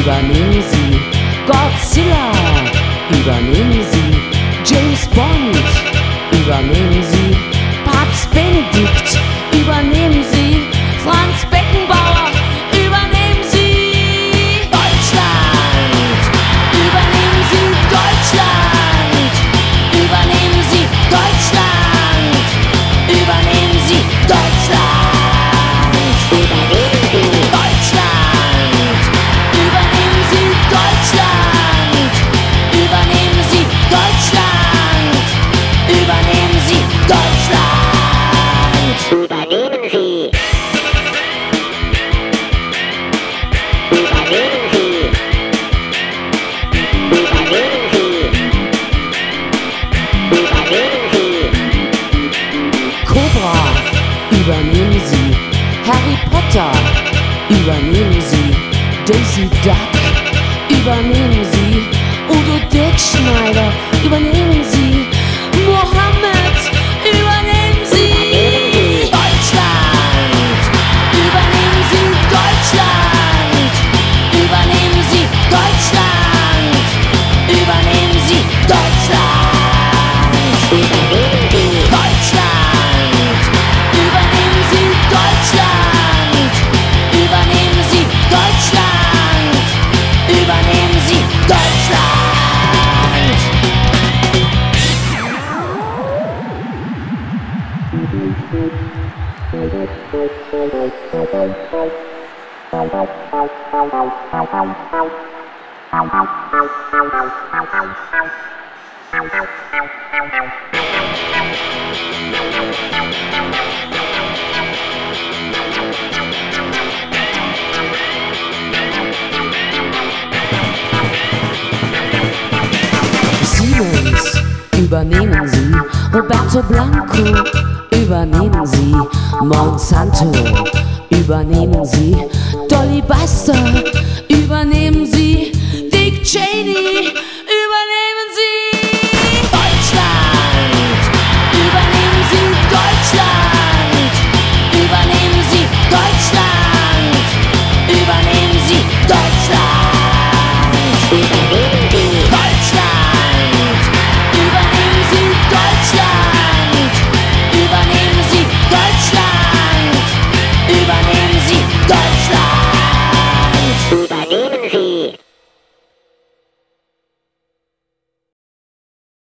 Ibanese, Godzilla, Ibanese, James Bond. Cobra, übernehmen Sie. Harry Potter, übernehmen Sie. Daisy Duck. Übernehmen Sie Roberto Blanco. Übernehmen Sie Monsanto, übernehmen Sie Dolly Buster, übernehmen Sie